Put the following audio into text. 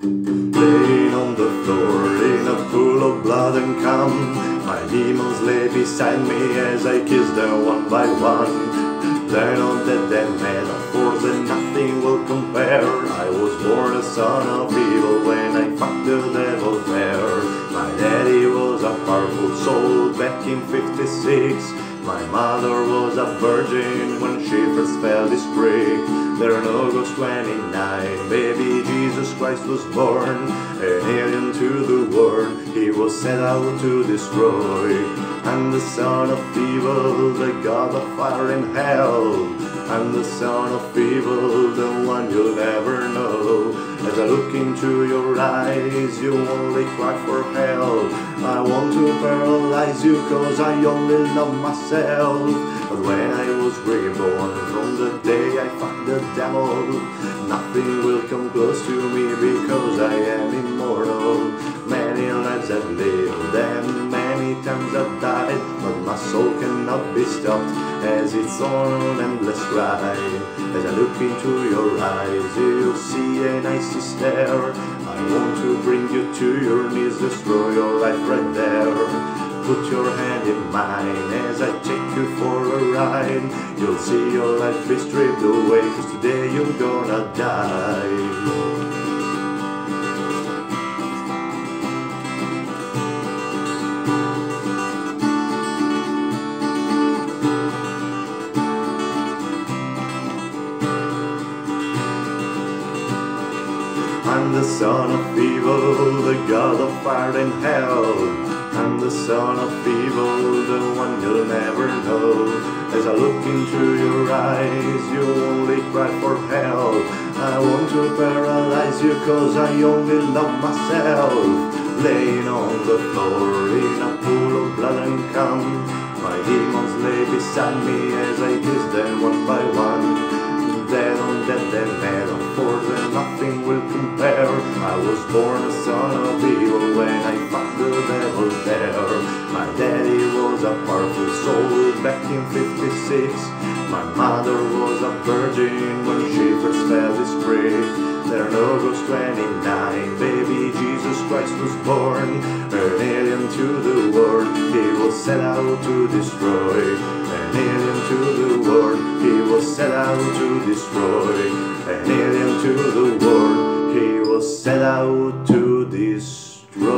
Laying on the floor in a pool of blood and cum. My demons lay beside me as I kissed them one by one. Then on the dead metaphors that nothing will compare. I was born a son of evil when I fucked the devil there My daddy was a powerful soul back in 56 My mother was a virgin when she first fell this brick There in August 29, baby Jesus Christ was born An alien to the world, he was set out to destroy And the son of evil, the god of fire and hell And the son of evil, the one you'll never know. As I look into your eyes, you only cry for help. I want to paralyze you cause I only love myself. But when I was reborn from the day I fucked the devil Nothing will come close to me because I am immortal. Many lives I've lived and many times I've died soul cannot be stopped as it's on endless ride. As I look into your eyes you'll see an icy stare I want to bring you to your knees, destroy your life right there. Put your hand in mine as I take you for a ride. You'll see your life be stripped away Cause today you're gonna die I'm the son of evil, the god of fire and hell. I'm the son of evil, the one you'll never know. As I look into your eyes, you only cry for help. I want to paralyze you cause I only love myself. Laying on the floor in a pool of blood and cum. My demons lay beside me as I kiss them one by one. Was born a son of evil when I fucked the devil there. My daddy was a powerful soul back in 56. My mother was a virgin when she first fell this brick. There in August 29, baby Jesus Christ was born. An alien to the world, he was set out to destroy. An alien to the world, he was set out to destroy. An alien to the world, set out to destroy.